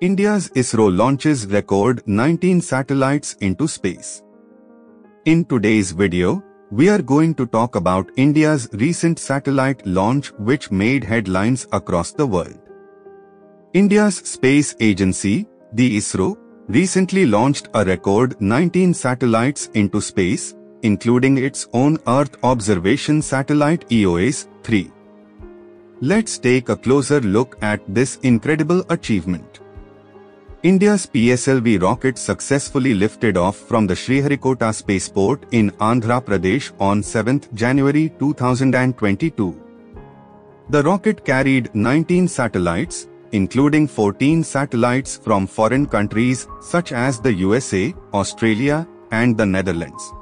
India's ISRO launches record 19 satellites into space. In today's video, we are going to talk about India's recent satellite launch which made headlines across the world. India's space agency, the ISRO, recently launched a record 19 satellites into space, including its own Earth observation satellite EOS-3. Let's take a closer look at this incredible achievement. India's PSLV rocket successfully lifted off from the Sriharikota spaceport in Andhra Pradesh on 7 January 2022. The rocket carried 19 satellites, including 14 satellites from foreign countries such as the USA, Australia, and the Netherlands.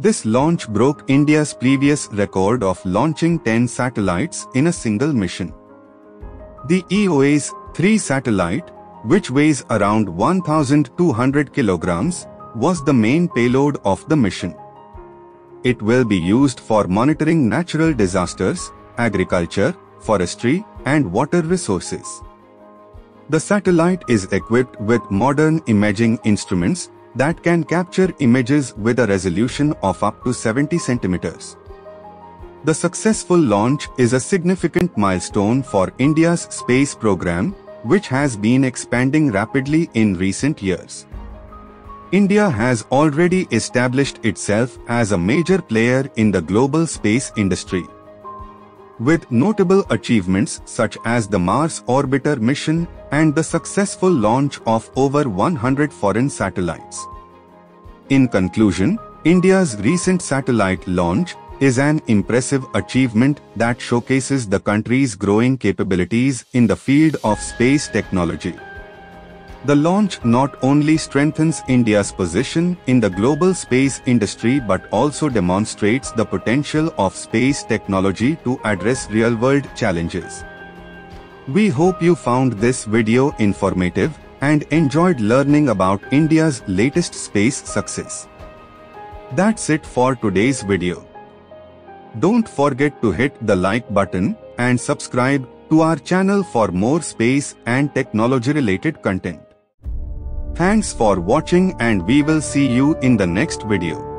This launch broke India's previous record of launching 10 satellites in a single mission. The EOS-3 satellite, which weighs around 1200 kilograms, was the main payload of the mission. It will be used for monitoring natural disasters, agriculture, forestry, and water resources. The satellite is equipped with modern imaging instruments that can capture images with a resolution of up to 70 centimeters. The successful launch is a significant milestone for India's space program which has been expanding rapidly in recent years. India has already established itself as a major player in the global space industry. With notable achievements such as the Mars Orbiter mission and the successful launch of over 100 foreign satellites. In conclusion, India's recent satellite launch is an impressive achievement that showcases the country's growing capabilities in the field of space technology. The launch not only strengthens India's position in the global space industry but also demonstrates the potential of space technology to address real-world challenges. We hope you found this video informative and enjoyed learning about India's latest space success. That's it for today's video. Don't forget to hit the like button and subscribe to our channel for more space and technology related content. Thanks for watching and we will see you in the next video.